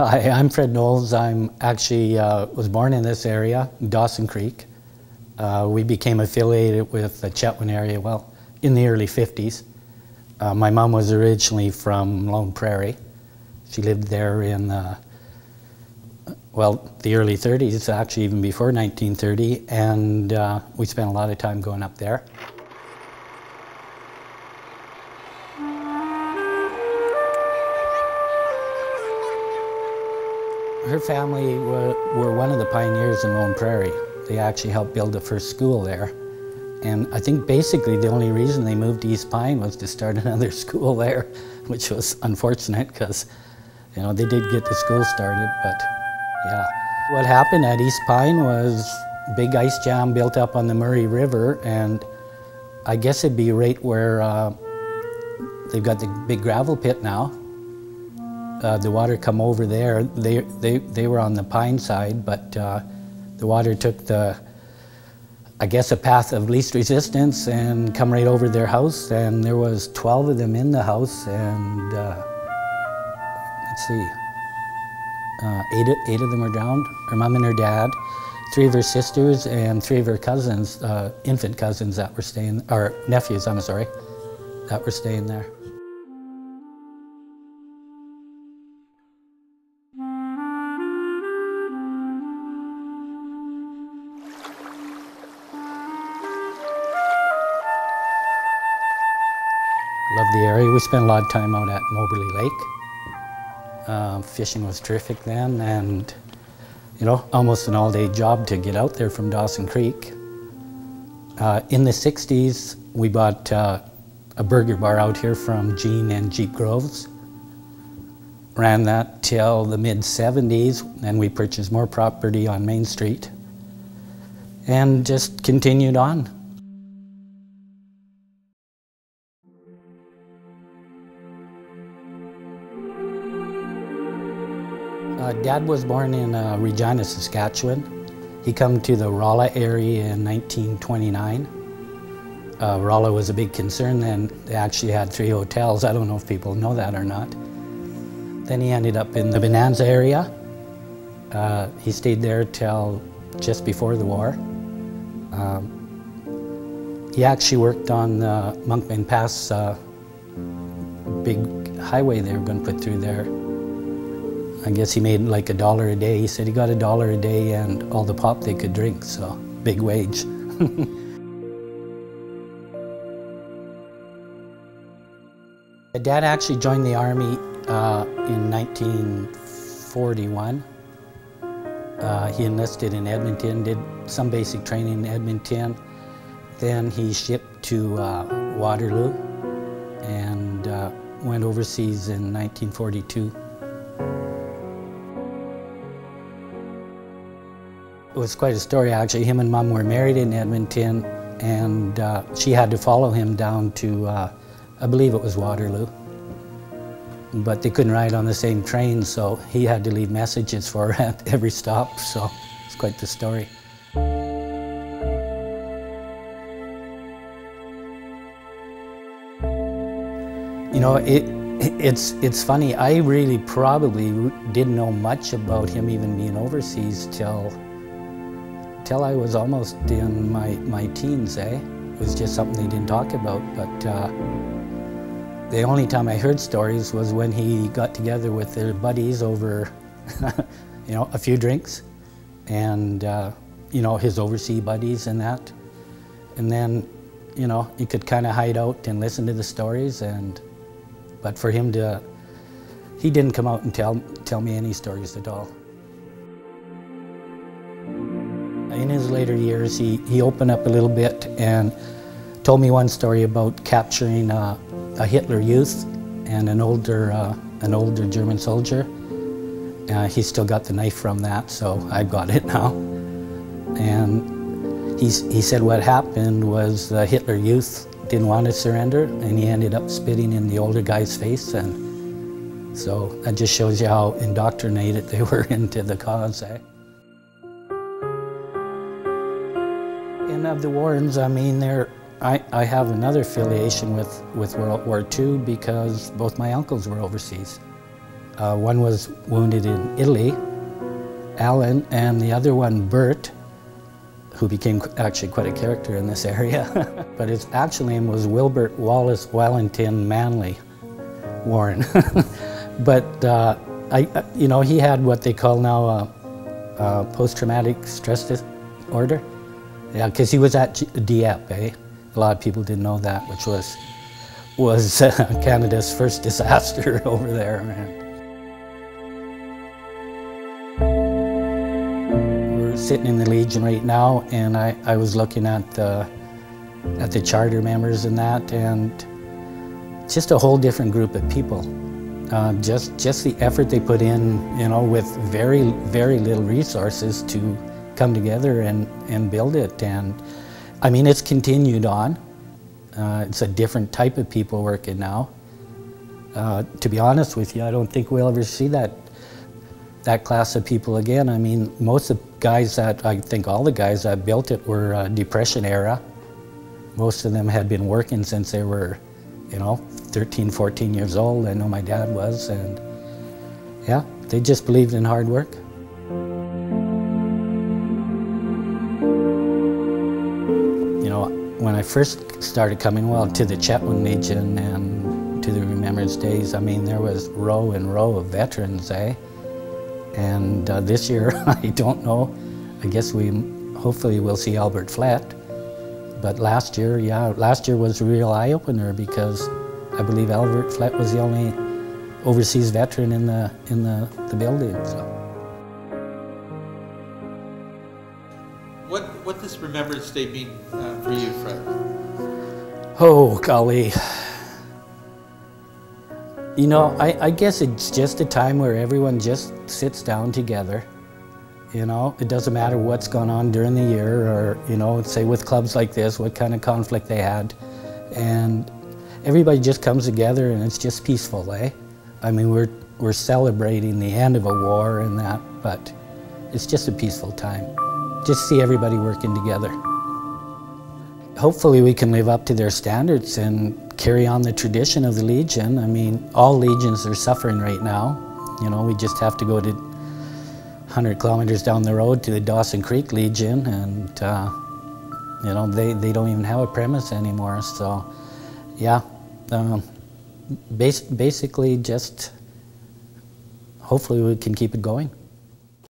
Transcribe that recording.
Hi, I'm Fred Knowles. I'm actually uh, was born in this area, Dawson Creek. Uh, we became affiliated with the Chetwynd area, well, in the early 50s. Uh, my mom was originally from Lone Prairie. She lived there in, uh, well, the early 30s, actually even before 1930, and uh, we spent a lot of time going up there. Her family were, were one of the pioneers in Lone Prairie. They actually helped build the first school there. And I think basically the only reason they moved to East Pine was to start another school there, which was unfortunate because, you know, they did get the school started, but yeah. What happened at East Pine was big ice jam built up on the Murray River and I guess it'd be right where uh, they've got the big gravel pit now uh, the water come over there. They, they, they were on the pine side, but uh, the water took the, I guess, a path of least resistance and come right over their house. And there was 12 of them in the house, and uh, let's see, uh, eight, eight of them were drowned. Her mom and her dad, three of her sisters, and three of her cousins, uh, infant cousins that were staying, or nephews, I'm sorry, that were staying there. The area. We spent a lot of time out at Moberly Lake. Uh, fishing was terrific then, and you know, almost an all-day job to get out there from Dawson Creek. Uh, in the 60s, we bought uh, a burger bar out here from Gene and Jeep Groves. Ran that till the mid-70s, and we purchased more property on Main Street and just continued on. Uh, Dad was born in uh, Regina, Saskatchewan. He come to the Rolla area in 1929. Uh, Rolla was a big concern then. They actually had three hotels. I don't know if people know that or not. Then he ended up in the Bonanza area. Uh, he stayed there till just before the war. Um, he actually worked on the Monkman Pass uh, big highway they were going to put through there. I guess he made like a dollar a day. He said he got a dollar a day and all the pop they could drink, so big wage. Dad actually joined the Army uh, in 1941. Uh, he enlisted in Edmonton, did some basic training in Edmonton. Then he shipped to uh, Waterloo and uh, went overseas in 1942. It was quite a story actually. Him and mom were married in Edmonton and uh, she had to follow him down to, uh, I believe it was Waterloo. But they couldn't ride on the same train so he had to leave messages for her at every stop so it's quite the story. You know, it, it's, it's funny, I really probably didn't know much about him even being overseas till till I was almost in my, my teens, eh? It was just something they didn't talk about, but uh, the only time I heard stories was when he got together with their buddies over, you know, a few drinks, and, uh, you know, his overseas buddies and that. And then, you know, you could kind of hide out and listen to the stories, and, but for him to, he didn't come out and tell, tell me any stories at all. In his later years, he, he opened up a little bit and told me one story about capturing uh, a Hitler Youth and an older, uh, an older German soldier. Uh, he still got the knife from that, so I've got it now. And he's, he said what happened was the Hitler Youth didn't want to surrender, and he ended up spitting in the older guy's face. And so that just shows you how indoctrinated they were into the cause. Eh? Of the Warrens, I mean, they're, I, I have another affiliation with, with World War II because both my uncles were overseas. Uh, one was wounded in Italy, Alan, and the other one, Bert, who became actually quite a character in this area. but his actual name was Wilbert Wallace Wellington Manley Warren. but uh, I, you know, he had what they call now a, a post-traumatic stress disorder. Yeah, because he was at Dieppe. Eh? A lot of people didn't know that, which was was uh, Canada's first disaster over there. Man. We're sitting in the Legion right now, and I, I was looking at the at the charter members and that, and just a whole different group of people. Uh, just just the effort they put in, you know, with very very little resources to come together and, and build it. And I mean, it's continued on. Uh, it's a different type of people working now. Uh, to be honest with you, I don't think we'll ever see that that class of people again. I mean, most of the guys that, I think all the guys that built it were uh, Depression era. Most of them had been working since they were, you know, 13, 14 years old. I know my dad was, and yeah, they just believed in hard work. When I first started coming, well, to the Chetwynd Legion and to the Remembrance Days, I mean, there was row and row of veterans, eh? And uh, this year, I don't know, I guess we hopefully we'll see Albert Flett. But last year, yeah, last year was a real eye-opener because I believe Albert Flett was the only overseas veteran in the, in the, the building. So. What, what does Remembrance Day mean uh, for you, Fred? Oh, golly. You know, I, I guess it's just a time where everyone just sits down together. You know, it doesn't matter what's gone on during the year or, you know, say with clubs like this, what kind of conflict they had. And everybody just comes together and it's just peaceful, eh? I mean, we're, we're celebrating the end of a war and that, but it's just a peaceful time just see everybody working together. Hopefully we can live up to their standards and carry on the tradition of the Legion. I mean, all legions are suffering right now. You know, we just have to go to 100 kilometers down the road to the Dawson Creek Legion and, uh, you know, they, they don't even have a premise anymore. So, yeah, um, bas basically just hopefully we can keep it going.